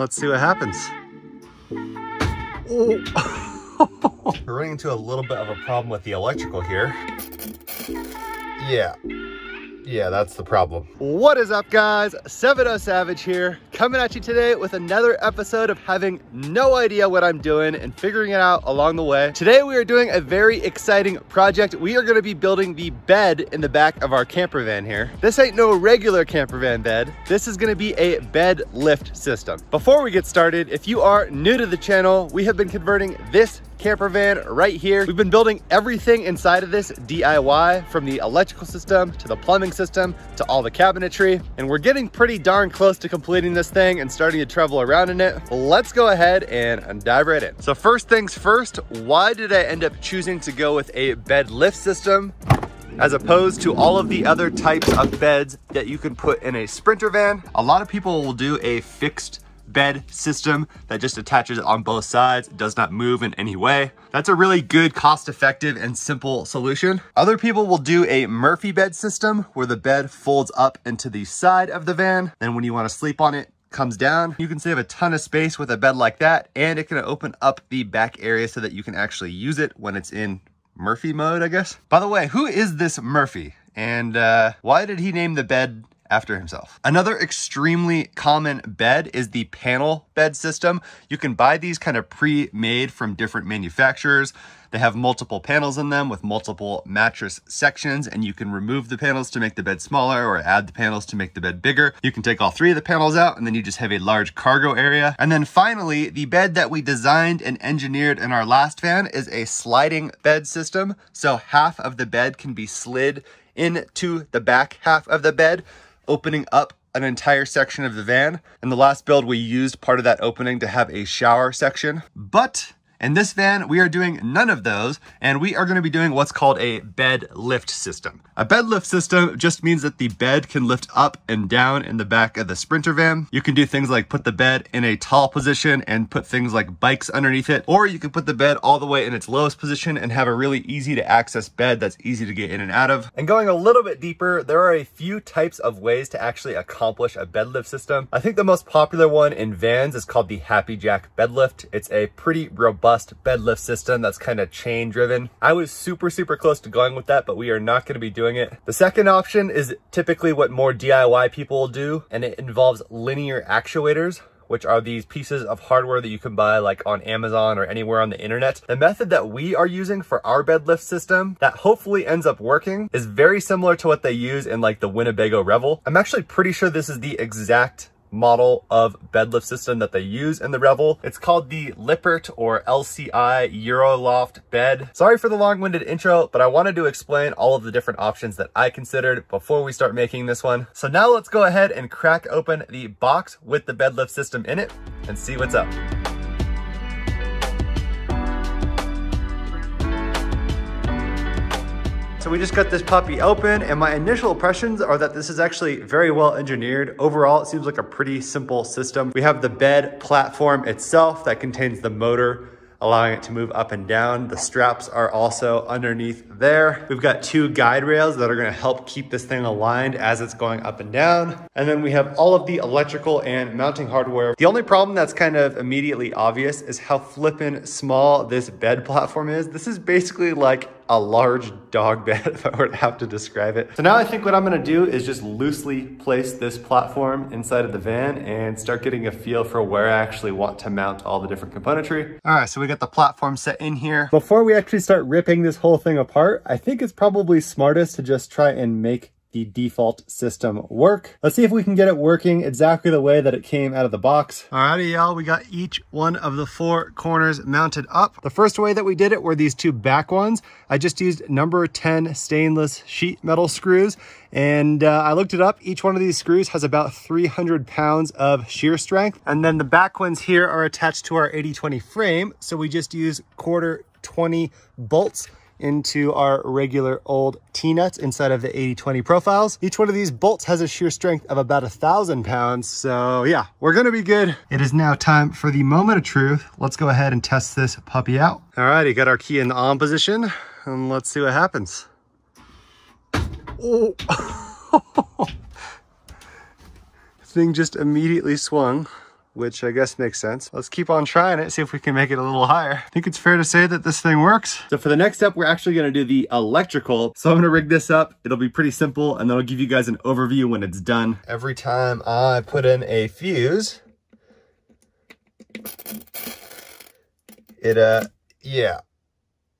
Let's see what happens. Oh. We're running into a little bit of a problem with the electrical here. Yeah, yeah, that's the problem. What is up guys? 7 Savage here, coming at you today with another episode of having no idea what I'm doing and figuring it out along the way. Today we are doing a very exciting project. We are gonna be building the bed in the back of our camper van here. This ain't no regular camper van bed. This is gonna be a bed lift system. Before we get started, if you are new to the channel, we have been converting this camper van right here. We've been building everything inside of this DIY from the electrical system to the plumbing system to all the cabinetry. And we're getting pretty darn close to completing this thing and starting to travel around in it. Let's go ahead and dive right in. So first things first, why did I end up choosing to go with a bed lift system? as opposed to all of the other types of beds that you can put in a Sprinter van. A lot of people will do a fixed bed system that just attaches on both sides, does not move in any way. That's a really good, cost-effective, and simple solution. Other people will do a Murphy bed system where the bed folds up into the side of the van. Then when you wanna sleep on it, comes down. You can save a ton of space with a bed like that, and it can open up the back area so that you can actually use it when it's in Murphy mode, I guess. By the way, who is this Murphy? And uh, why did he name the bed after himself. Another extremely common bed is the panel bed system. You can buy these kind of pre-made from different manufacturers. They have multiple panels in them with multiple mattress sections and you can remove the panels to make the bed smaller or add the panels to make the bed bigger. You can take all three of the panels out and then you just have a large cargo area. And then finally, the bed that we designed and engineered in our last van is a sliding bed system. So half of the bed can be slid into the back half of the bed opening up an entire section of the van. In the last build, we used part of that opening to have a shower section, but in this van, we are doing none of those, and we are gonna be doing what's called a bed lift system. A bed lift system just means that the bed can lift up and down in the back of the Sprinter van. You can do things like put the bed in a tall position and put things like bikes underneath it, or you can put the bed all the way in its lowest position and have a really easy to access bed that's easy to get in and out of. And going a little bit deeper, there are a few types of ways to actually accomplish a bed lift system. I think the most popular one in vans is called the HappiJac bed lift. It's a pretty robust robust bed lift system that's kind of chain driven. I was super, super close to going with that, but we are not gonna be doing it. The second option is typically what more DIY people will do, and it involves linear actuators which are these pieces of hardware that you can buy like on Amazon or anywhere on the internet. The method that we are using for our bed lift system that hopefully ends up working is very similar to what they use in like the Winnebago Revel. I'm actually pretty sure this is the exact model of bed lift system that they use in the Revel. It's called the Lippert or LCI Euroloft bed. Sorry for the long-winded intro, but I wanted to explain all of the different options that I considered before we start making this one. So now let's go ahead and crack open the box with the bed lift system in it and see what's up. So we just got this puppy open and my initial impressions are that this is actually very well engineered. Overall, it seems like a pretty simple system. We have the bed platform itself that contains the motor allowing it to move up and down. The straps are also underneath there. We've got two guide rails that are gonna help keep this thing aligned as it's going up and down. And then we have all of the electrical and mounting hardware. The only problem that's kind of immediately obvious is how flippin' small this bed platform is. This is basically like a large dog bed if I were to have to describe it. So now I think what I'm gonna do is just loosely place this platform inside of the van and start getting a feel for where I actually want to mount all the different componentry. All right, so we got the platform set in here. Before we actually start ripping this whole thing apart, I think it's probably smartest to just try and make the default system work. Let's see if we can get it working exactly the way that it came out of the box. Alrighty, y'all, we got each one of the four corners mounted up. The first way that we did it were these two back ones. I just used number 10 stainless sheet metal screws and uh, I looked it up. Each one of these screws has about 300 pounds of shear strength. And then the back ones here are attached to our 80-20 frame. So we just use quarter 20 bolts into our regular old T-nuts inside of the 80-20 profiles. Each one of these bolts has a shear strength of about a thousand pounds. So yeah, we're gonna be good. It is now time for the moment of truth. Let's go ahead and test this puppy out. All righty, got our key in the on position and let's see what happens. Oh. Thing just immediately swung which I guess makes sense. Let's keep on trying it, see if we can make it a little higher. I think it's fair to say that this thing works. So for the next step, we're actually gonna do the electrical. So I'm gonna rig this up. It'll be pretty simple, and then I'll give you guys an overview when it's done. Every time I put in a fuse, it, uh, yeah,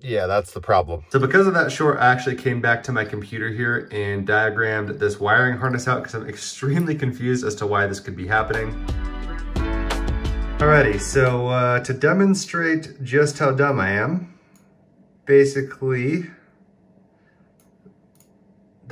yeah, that's the problem. So because of that short, I actually came back to my computer here and diagrammed this wiring harness out because I'm extremely confused as to why this could be happening. Alrighty, so uh, to demonstrate just how dumb I am, basically,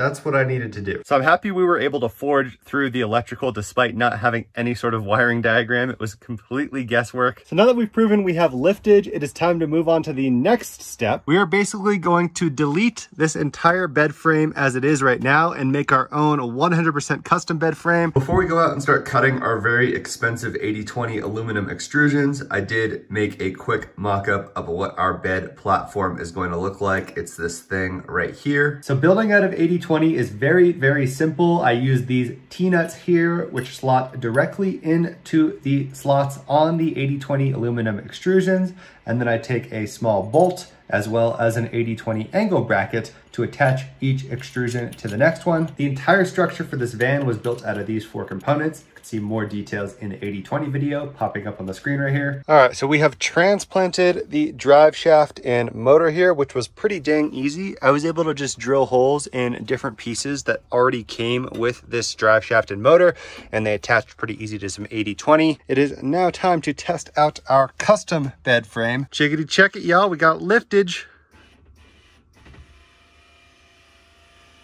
that's what I needed to do. So I'm happy we were able to forge through the electrical despite not having any sort of wiring diagram. It was completely guesswork. So now that we've proven we have liftage, it is time to move on to the next step. We are basically going to delete this entire bed frame as it is right now and make our own 100% custom bed frame. Before we go out and start cutting our very expensive 80-20 aluminum extrusions, I did make a quick mock-up of what our bed platform is going to look like. It's this thing right here. So building out of 80 20 is very, very simple. I use these T-nuts here, which slot directly into the slots on the 80-20 aluminum extrusions. And then I take a small bolt as well as an 80-20 angle bracket to attach each extrusion to the next one. The entire structure for this van was built out of these four components. Can see more details in the 80-20 video popping up on the screen right here. All right, so we have transplanted the drive shaft and motor here, which was pretty dang easy. I was able to just drill holes in different pieces that already came with this drive shaft and motor, and they attached pretty easy to some 80-20. It is now time to test out our custom bed frame. Chickity check it, y'all. We got liftage.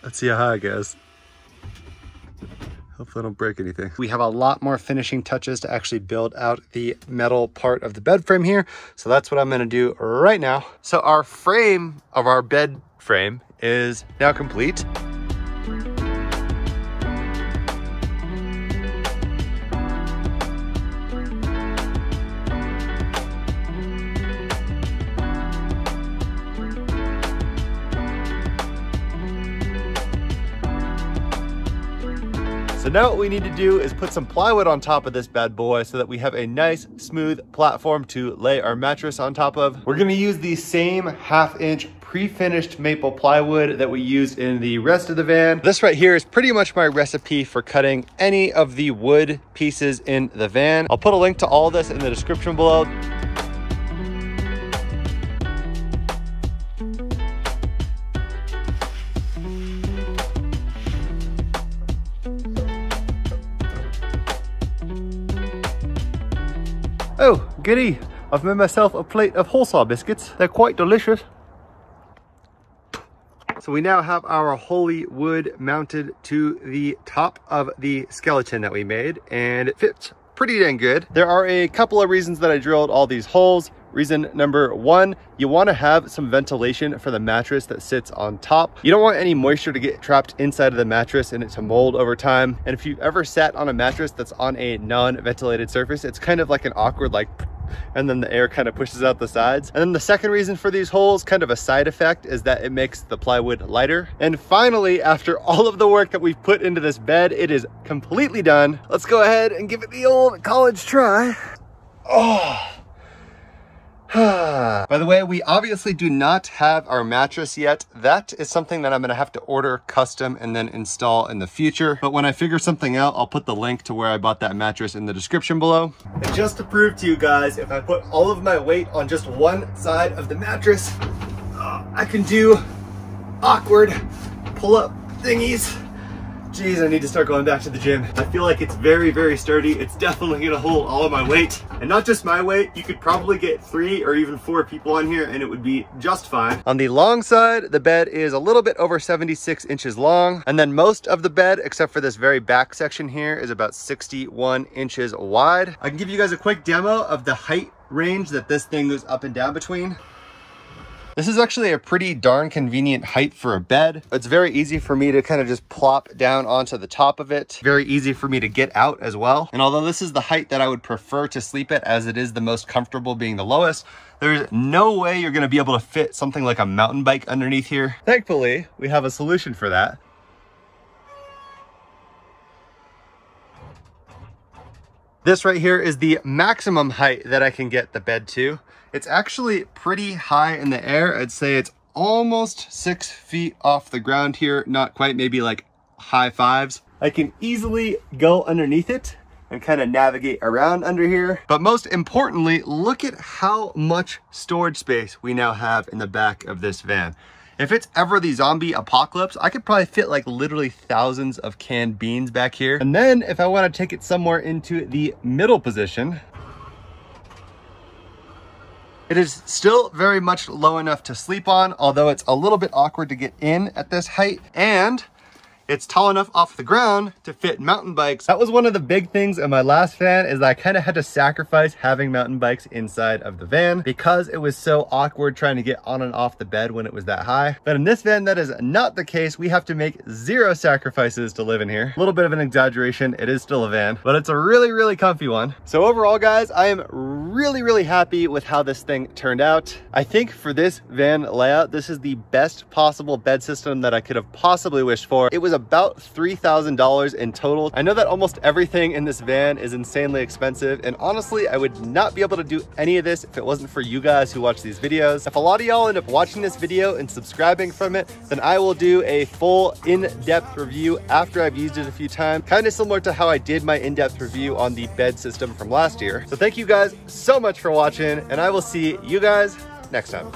Let's see how high it goes. Hopefully I don't break anything. We have a lot more finishing touches to actually build out the metal part of the bed frame here. So that's what I'm gonna do right now. So our frame of our bed frame is now complete. So now what we need to do is put some plywood on top of this bad boy so that we have a nice smooth platform to lay our mattress on top of. We're gonna use the same half inch pre-finished maple plywood that we used in the rest of the van. This right here is pretty much my recipe for cutting any of the wood pieces in the van. I'll put a link to all this in the description below. Oh, giddy. I've made myself a plate of hole saw biscuits. They're quite delicious. So we now have our holy wood mounted to the top of the skeleton that we made and it fits pretty dang good. There are a couple of reasons that I drilled all these holes. Reason number one, you wanna have some ventilation for the mattress that sits on top. You don't want any moisture to get trapped inside of the mattress and it to mold over time. And if you've ever sat on a mattress that's on a non-ventilated surface, it's kind of like an awkward like and then the air kind of pushes out the sides. And then the second reason for these holes, kind of a side effect, is that it makes the plywood lighter. And finally, after all of the work that we've put into this bed, it is completely done. Let's go ahead and give it the old college try. Oh. By the way, we obviously do not have our mattress yet. That is something that I'm gonna have to order custom and then install in the future. But when I figure something out, I'll put the link to where I bought that mattress in the description below. And just to prove to you guys, if I put all of my weight on just one side of the mattress, uh, I can do awkward pull-up thingies. Geez, I need to start going back to the gym. I feel like it's very, very sturdy. It's definitely gonna hold all of my weight. And not just my weight, you could probably get three or even four people on here and it would be just fine. On the long side, the bed is a little bit over 76 inches long. And then most of the bed, except for this very back section here, is about 61 inches wide. I can give you guys a quick demo of the height range that this thing goes up and down between. This is actually a pretty darn convenient height for a bed. It's very easy for me to kind of just plop down onto the top of it. Very easy for me to get out as well. And although this is the height that I would prefer to sleep at as it is the most comfortable being the lowest, there's no way you're gonna be able to fit something like a mountain bike underneath here. Thankfully, we have a solution for that. This right here is the maximum height that I can get the bed to. It's actually pretty high in the air. I'd say it's almost six feet off the ground here. Not quite, maybe like high fives. I can easily go underneath it and kind of navigate around under here. But most importantly, look at how much storage space we now have in the back of this van. If it's ever the zombie apocalypse, I could probably fit like literally thousands of canned beans back here. And then if I wanna take it somewhere into the middle position, it is still very much low enough to sleep on, although it's a little bit awkward to get in at this height. And it's tall enough off the ground to fit mountain bikes. That was one of the big things in my last van is I kind of had to sacrifice having mountain bikes inside of the van because it was so awkward trying to get on and off the bed when it was that high. But in this van, that is not the case. We have to make zero sacrifices to live in here. A little bit of an exaggeration. It is still a van, but it's a really, really comfy one. So overall, guys, I am really, really happy with how this thing turned out. I think for this van layout, this is the best possible bed system that I could have possibly wished for. It was about $3,000 in total. I know that almost everything in this van is insanely expensive, and honestly, I would not be able to do any of this if it wasn't for you guys who watch these videos. If a lot of y'all end up watching this video and subscribing from it, then I will do a full in-depth review after I've used it a few times, kind of similar to how I did my in-depth review on the bed system from last year. So thank you guys so much for watching, and I will see you guys next time.